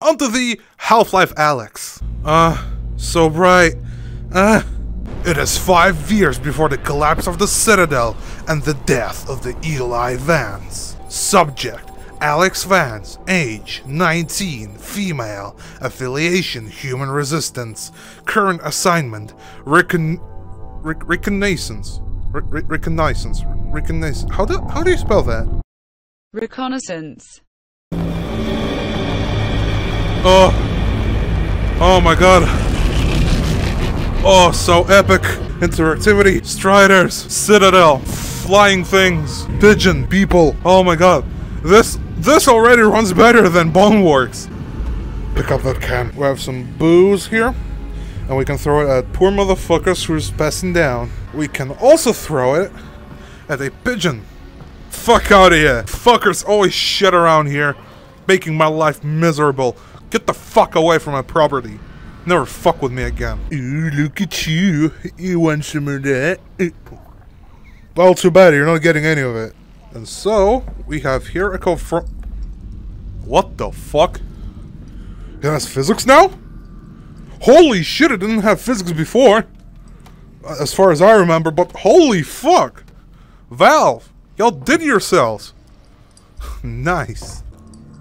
onto the Half-Life Alyx. Uh, so bright. Uh, it is five years before the collapse of the Citadel and the death of the Eli Vance. Subject, Alyx Vance, age 19, female, affiliation human resistance, current assignment recon rec reconnaissance, Re- re- reconnaissance, reconnaissance. How do how do you spell that? Reconnaissance. Oh, oh my god. Oh, so epic. Interactivity, Striders, Citadel, flying things, pigeon, people. Oh my god. This this already runs better than Boneworks. Pick up that can. We have some booze here. And we can throw it at poor motherfuckers who's passing down. We can also throw it at a pigeon. Fuck out of here. Fuckers always shit around here, making my life miserable. Get the fuck away from my property. Never fuck with me again. Ooh, look at you. You want some of that? Well, too bad. You're not getting any of it. And so, we have here a confront. What the fuck? It has physics now? Holy shit, it didn't have physics before. As far as I remember, but holy fuck! Valve, y'all did yourselves. nice.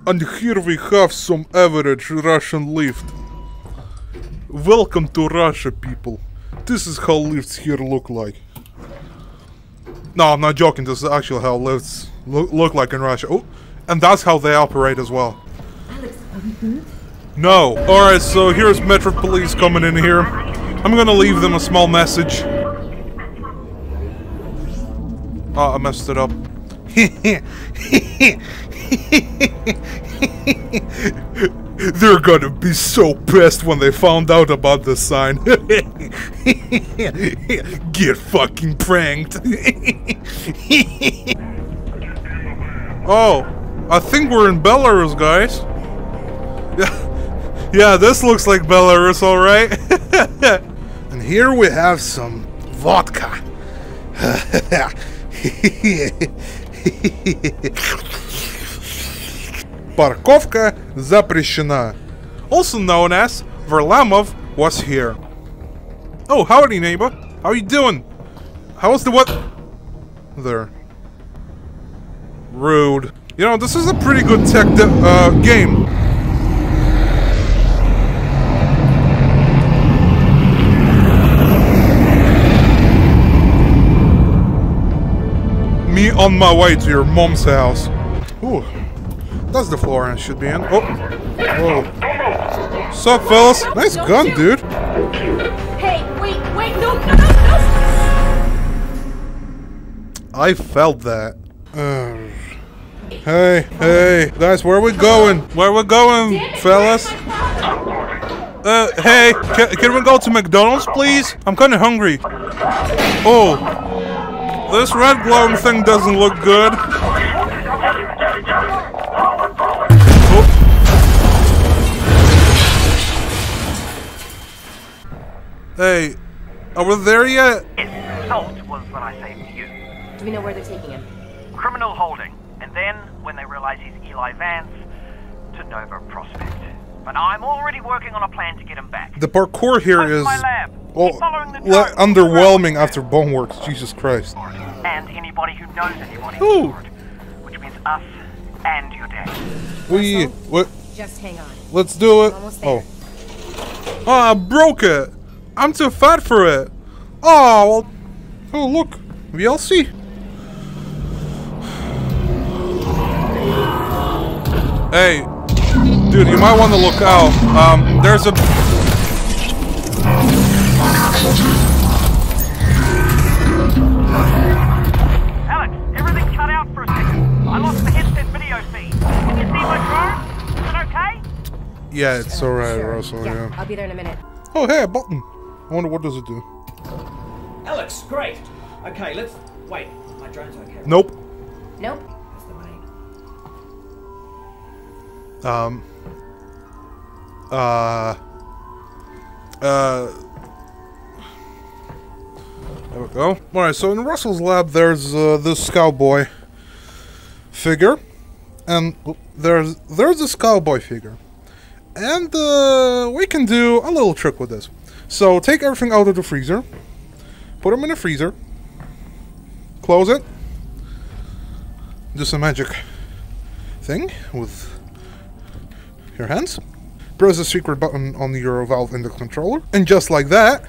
And here we have some average Russian lift. Welcome to Russia, people. This is how lifts here look like. No, I'm not joking. This is actually how lifts look, look like in Russia. Oh, and that's how they operate as well. No. Alright, so here's Metro Police coming in here. I'm gonna leave them a small message. Oh, I messed it up. They're gonna be so pissed when they found out about the sign. Get fucking pranked. oh, I think we're in Belarus, guys. Yeah, this looks like Belarus, alright? and here we have some vodka. Парковка запрещена. Also known as Varlamov was here. Oh, howdy neighbor. How you doing? How's the what? There. Rude. You know, this is a pretty good tech uh, game. Me on my way to your mom's house. Ooh. That's the floor I should be in. Oh. Whoa. Sup, fellas? Nice gun, dude. Hey, wait, wait, no, no, no! I felt that. Uh, hey, hey, guys, where we going? Where we going, fellas? Uh, hey, can, can we go to McDonald's, please? I'm kind of hungry. Oh, this red glowing thing doesn't look good. Oh. Hey, are we there yet? Salt was what I saved to you. Do we know where they're taking him? Criminal holding. And then, when they realize he's Eli Vance, to Nova Prospekt. But I'm already working on a plan to get him back. The parkour here Come is my lab. oh, Keep following the le- underwhelming after Boneworks. Jesus Christ. And anybody who knows anybody Ooh. for. Which means us and your dad. We what? Just hang on. Let's do it. Oh, there. oh, ah, I broke it. I'm too fat for it. Oh, well. Oh, look, VLC. Hey, dude, you might want to look out. Um, there's a. Alyx, everything cut out for a second. I lost the headset video feed. Can you see my drone? Is it okay? Yeah, it's alright, Sure. Russell. Yeah. I'll be there in a minute. Oh, hey, a button. I wonder what does it do. Alyx, great. Okay, let's wait. My drone's okay. Nope. Nope. That's the main. Um. Uh. Uh. There we go. Alright, so in Russell's lab, there's uh, this cowboy figure. And there's there's this cowboy figure. And uh, we can do a little trick with this. So take everything out of the freezer, put them in the freezer, close it, do some magic thing with your hands, press the secret button on your valve in the controller, and just like that,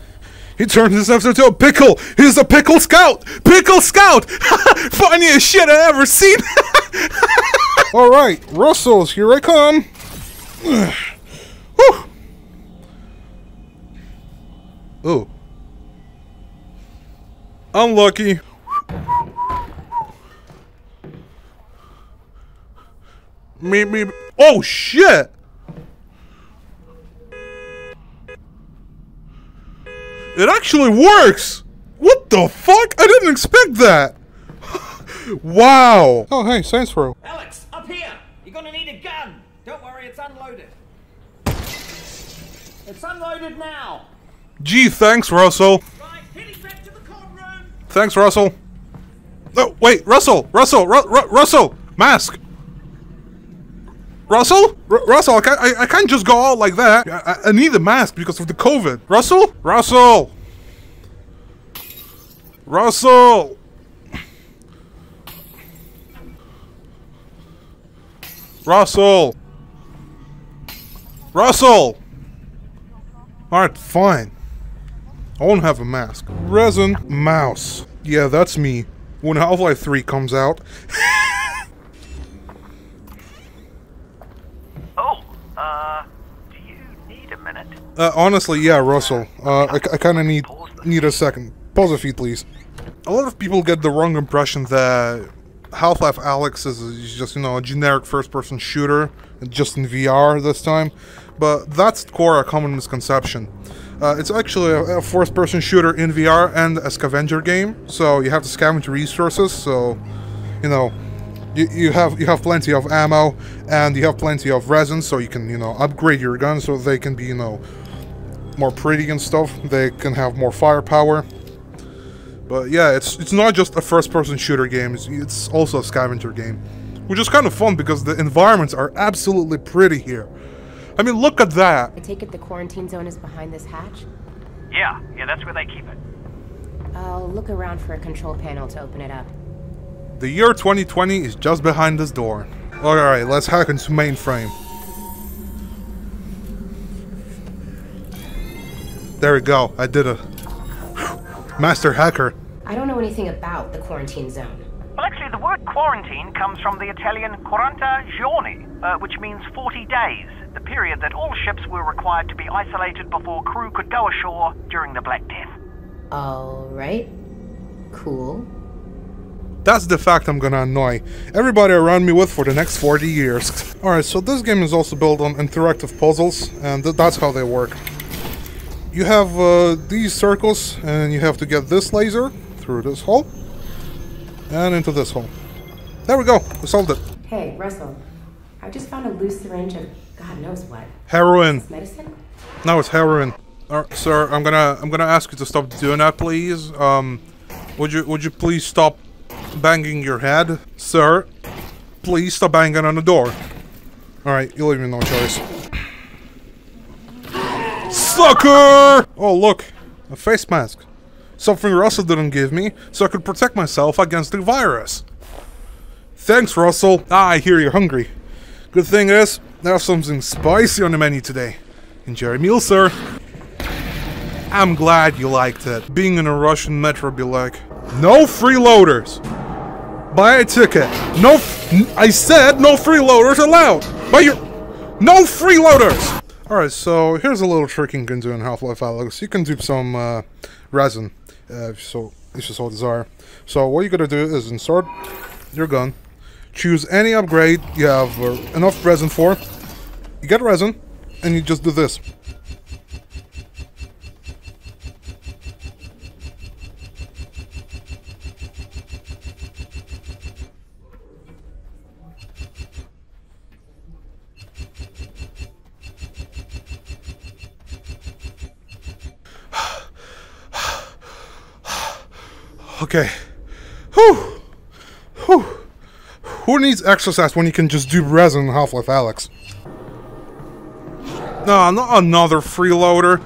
he turns himself into a pickle. He's a pickle scout. Pickle scout. Funniest shit I ever seen. All right, Russells, here I come. Oh. Unlucky. Me, me. Oh shit! It actually works! What the fuck? I didn't expect that! wow! Oh, hey, science throw. Alyx, up here! You're gonna need a gun! Don't worry, it's unloaded. It's unloaded now! Gee, thanks, Russell. Right, heading back to the con room! Thanks, Russell. Oh, wait, Russell! Russell! Ru- Ru- Russell! Mask! Russell? R- Russell, I can't, I, I can't just go out like that. I, I- need a mask because of the COVID. Russell? Russell! Russell! Russell! Russell! Alright, fine. I won't have a mask. Resin mouse. Yeah, that's me. When Half-Life 3 comes out. Oh, uh, do you need a minute? Uh, honestly, yeah, Russell. Uh, I, I kind of need need a second. Pause a few, please. A lot of people get the wrong impression that Half-Life Alyx is, just, you know, a generic first-person shooter, just in VR this time. But that's core a common misconception. Uh, it's actually a, a first-person shooter in VR and a scavenger game, so you have to scavenge resources. So, you know, you, you have you have plenty of ammo and you have plenty of resin, so you can you know upgrade your gun so they can be you know more pretty and stuff. They can have more firepower. But yeah, it's it's not just a first-person shooter game. It's, it's also a scavenger game, which is kind of fun because the environments are absolutely pretty here. I mean, look at that. I take it the quarantine zone is behind this hatch? Yeah, yeah, that's where they keep it. I'll look around for a control panel to open it up. The year 2020 is just behind this door. Alright, let's hack into mainframe. There we go, I did it. Master hacker. I don't know anything about the quarantine zone. Well, actually, the word quarantine comes from the Italian quaranta giorni, uh, which means 40 days, the period that all ships were required to be isolated before crew could go ashore during the Black Death. Alright. Cool. That's the fact I'm gonna annoy everybody around me with for the next 40 years. Alright, so this game is also built on interactive puzzles, and th that's how they work. You have uh, these circles, and you have to get this laser through this hole, and into this hole. There we go, we solved it. Hey, Russell. I just found a loose syringe of God knows what. Heroin. Medicine? No, it's heroin. Uh, sir, I'm gonna I'm gonna ask you to stop doing that, please. Um, would you would you please stop banging your head, sir? Please stop banging on the door. All right, you leave me no choice. Sucker! Oh look, a face mask. Something Russell didn't give me, so I could protect myself against the virus. Thanks, Russell. Ah, I hear you're hungry. Good thing is, have something spicy on the menu today. Enjoy your meal, sir. I'm glad you liked it. Being in a Russian metro be like, no freeloaders. Buy a ticket. No, I said no freeloaders allowed. Buy your, no freeloaders. All right, so here's a little trick you can do in Half-Life Alyx. You can do some uh, resin, uh, if so if you so desire. So what you gotta do is insert your gun, choose any upgrade you have uh, enough resin for. You get resin, and you just do this. Okay. Whew. Whew. Who needs exercise when you can just do resin in Half-Life Alyx? No, not another freeloader.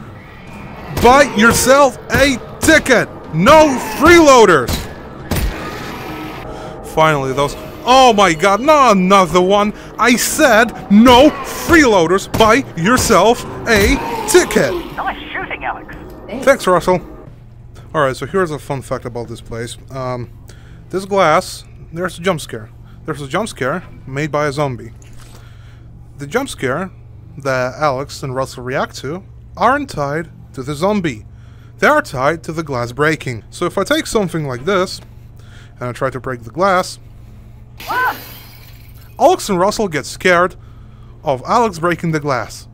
Buy yourself a ticket. No freeloaders. Finally, those. Oh my god, not another one. I said no freeloaders. Buy yourself a ticket. Nice shooting, Alyx. Thanks, Russell. Alright, so here's a fun fact about this place. Um, this glass, there's a jump scare. There's a jump scare made by a zombie. The jump scare that Alyx and Russell react to aren't tied to the zombie. They are tied to the glass breaking. So if I take something like this, and I try to break the glass, Alyx and Russell get scared of Alyx breaking the glass.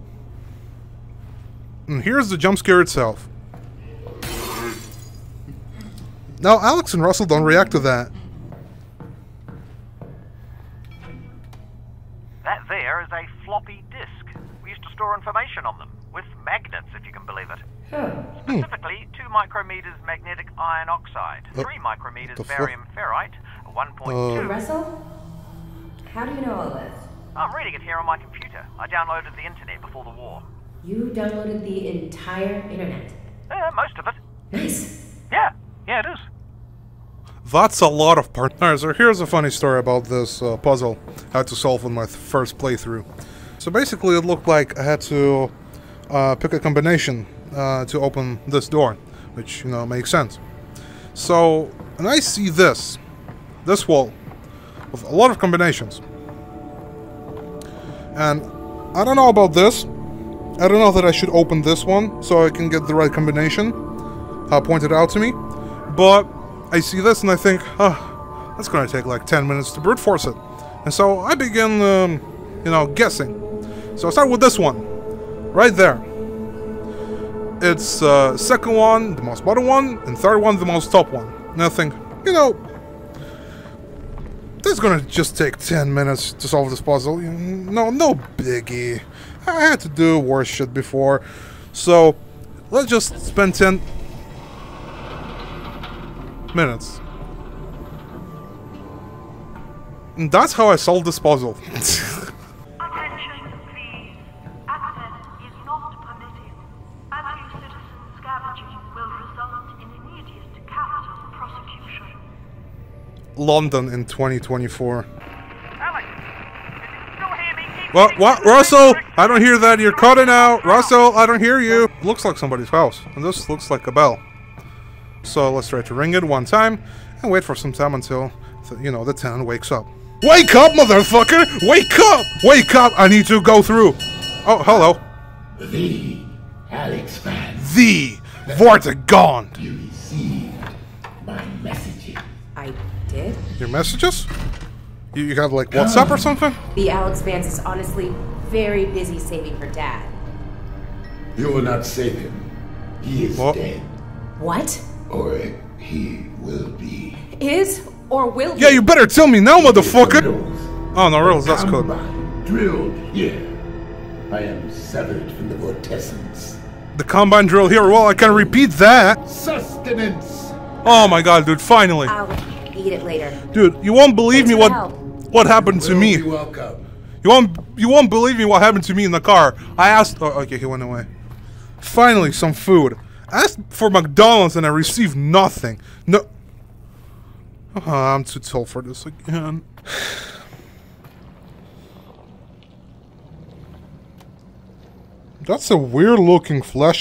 And here's the jump scare itself. Now, Alyx and Russell don't react to that. That there is a floppy disk. We used to store information on them, with magnets, if you can believe it. Specifically, 2 micrometers magnetic iron oxide, 3 micrometers barium ferrite, 1.2. Russell? How do you know all this? I'm reading it here on my computer. I downloaded the internet before the war. You downloaded the entire internet. Uh, most of it. Nice. Yeah, yeah, it is. That's a lot of part. Alright, so here's a funny story about this uh, puzzle I had to solve in my first playthrough. So basically, it looked like I had to uh, pick a combination uh, to open this door, which, you know, makes sense. So, and I see this, this wall, with a lot of combinations. And I don't know about this. I don't know that I should open this one so I can get the right combination uh, pointed out to me. But I see this and I think, oh, that's going to take like 10 minutes to brute force it. And so I begin, um, you know, guessing. So I start with this one, right there. It's uh, second one, the most bottom one, and third one, the most top one. And I think, you know, this is gonna just take 10 minutes to solve this puzzle. No, no biggie. I had to do worse shit before. So, let's just spend 10 minutes. And that's how I solved this puzzle. Attention, please. Access is not permitted. Anti-citizen scavenging will result in immediate capital prosecution. London in 2024. Alyx, did you still hear me? Keep What? What? Russell? I don't hear that. You're cutting out. Russell, I don't hear you. Looks like somebody's house. And this looks like a bell. So let's try to ring it one time and wait for some time until, th- you know, the tenant wakes up. Wake up, motherfucker! Wake up! Wake up! I need to go through. Oh, hello. The Alyx Van, The Vortigaunt. you received my messages. I did? Your messages? You, you have like WhatsApp or something? The Alyx Vance is honestly very busy saving her dad. You will not save him. He is What? dead, What? Or he will be. Is or will Yeah, be? you better tell me now, motherfucker! Oh, no, Riddles, that's good. Combine Drilled here. I am severed from the vortessence. The combine drill here. Well, I can repeat that. Sustenance. Oh my god, dude, finally. I'll eat it later. Dude, you won't believe me what help. what happened to me. be welcome. You won't you won't believe me what happened to me in the car. I asked oh, okay, he went away. Finally some food. Asked for McDonald's and I received nothing. No Oh, I'm too tall for this again. That's a weird looking flesh